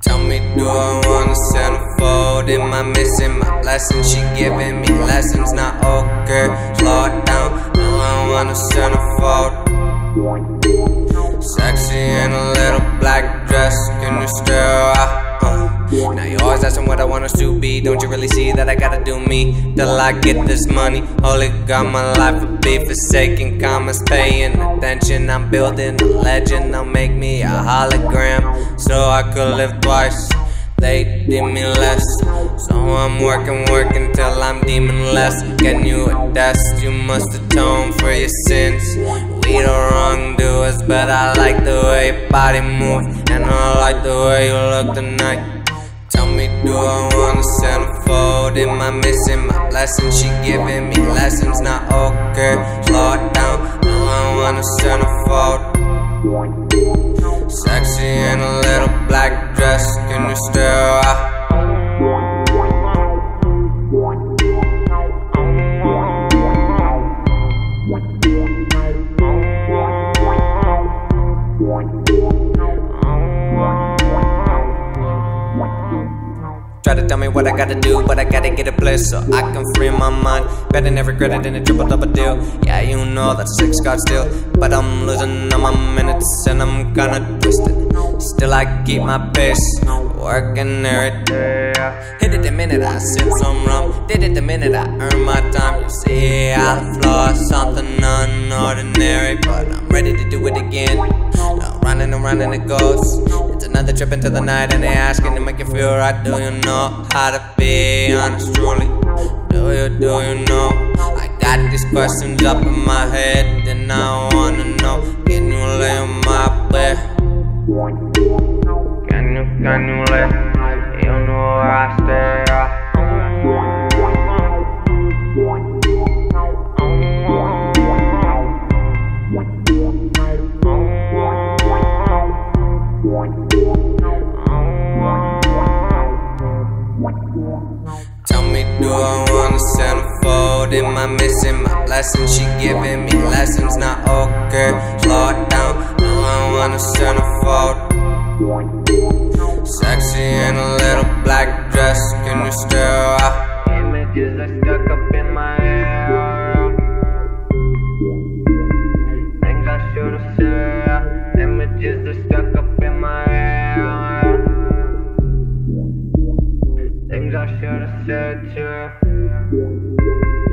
Tell me, do I wanna centerfold? Am I missing my lesson? She giving me lessons, not okay. Oh, slow it down. Do I wanna centerfold? You always asking what I want us to be. Don't you really see that I gotta do me till I get this money? Holy God, my life will be forsaken. Comments paying attention. I'm building a legend. I'll make me a hologram so I could live twice. They did me less, so I'm working, working till I'm demonless. Can you attest? You must atone for your sins. We the wrongdoers, but I like the way your body moves, and I like the way you look tonight. Do I wanna centerfold? Am I missing my lesson? She giving me lessons, not okay. Oh, slow it down, do I wanna centerfold? Sexy in a little black dress, can you still? Try to tell me what I gotta do, but I gotta get a place so I can free my mind. Better never regret it in a triple double deal. Yeah, you know that's a six card still. But I'm losing all my minutes and I'm kinda twisted. Still, I keep my pace, working every day. Hit it the minute I sip some rum. Did it the minute I earn my time. You see, I flow something unordinary, but I'm ready to do it again. Now running and running it goes. It's another trip into the night, and they asking to make you feel right. Do you know how to be honest, truly? Do you, do you know? I got these questions up in my head, and I wanna know. Can you lay on Tell me, do I wanna centerfold? Am I missing my lesson? She giving me lessons, not okay. Oh, slow it down, do I wanna centerfold? Sexy in a little black dress, can you still? Images are stuck up things I should have said to you.